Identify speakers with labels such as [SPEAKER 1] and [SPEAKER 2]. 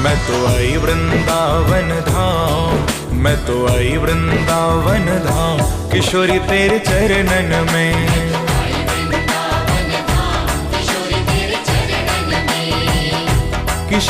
[SPEAKER 1] मैं तो आई वृंदावन धाम, मैं तो आई वृंदावन धाम। किशोरी, तेरे चरणन में। किशोरी